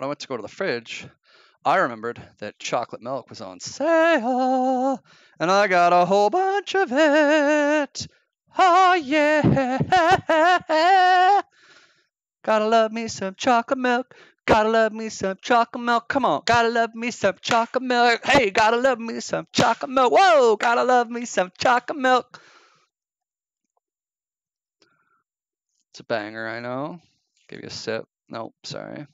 when I went to go to the fridge, I remembered that chocolate milk was on sale, and I got a whole bunch of it. Oh yeah. Gotta love me some chocolate milk. Gotta love me some chocolate milk. Come on. Gotta love me some chocolate milk. Hey, gotta love me some chocolate milk. Whoa, gotta love me some chocolate milk. It's a banger, I know. Give you a sip. Nope, sorry.